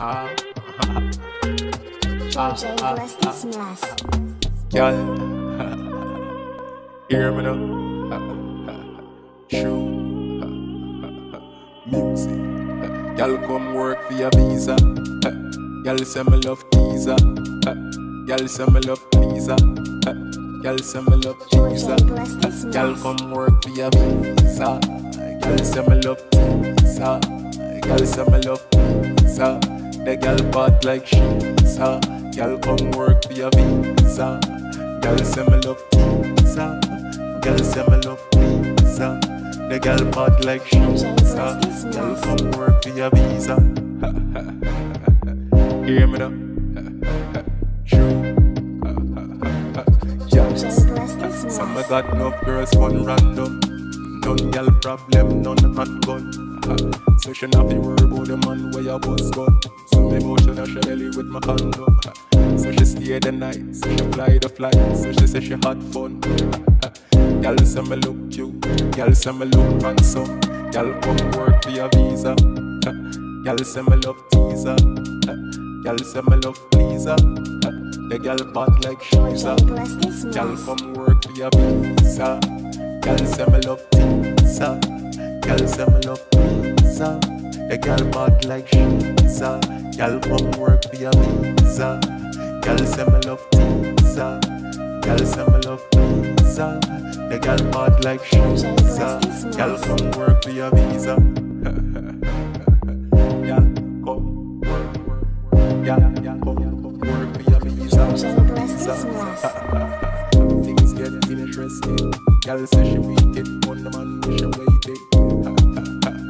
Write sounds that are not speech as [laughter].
Girl, [laughs] hear me now. [laughs] True [laughs] music. Girl, come work for your visa. Girl, say me love teaser. Girl, say me love pleaser. Girl, say me love teaser. Girl, come work for your visa. Girl, say me love teaser. Girl, say me love teaser. The girl bad like sheesa. Girl, come work for your visa. Girl, say me love teaser. Girl, say me love teaser. The girl bad like sheesa. Girl, come work for your visa. [laughs] Hear me now. [laughs] Some I got enough girls fun random. None gal problem, none hot gun. So she not fi worry about the man where I was gun. So me emotional she belly with my condom. Uh, so she stay the night, so she fly the flight. So she say she had fun. Gal say me look cute, gal say me look handsome. Gal come work for your visa. Gal say me love teaser. Gal say me love pleaser. The gal bad like sheesa. JJ bless this Girl, mess. come work for your visa. Girl, say me love teaser. Girl, say me love visa. The girl mad like Shiza. girl come work for your visa. Girl say me love teaser. Girl say me love pizza. The girl mad like Shiza. girl come work for your visa. [laughs] Girl come work, girl come work for your visa. [laughs] Things get interesting. Girl say she waited, one man she waited. [laughs]